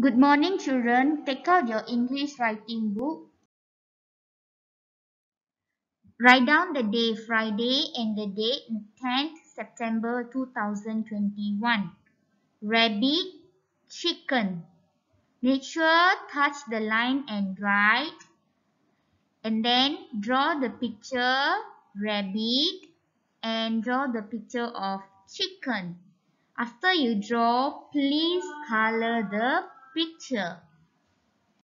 Good morning, children. Take out your English writing book. Write down the day Friday and the date 10th September 2021. Rabbit, chicken. Make sure touch the line and write. And then draw the picture rabbit and draw the picture of chicken. After you draw, please color the picture.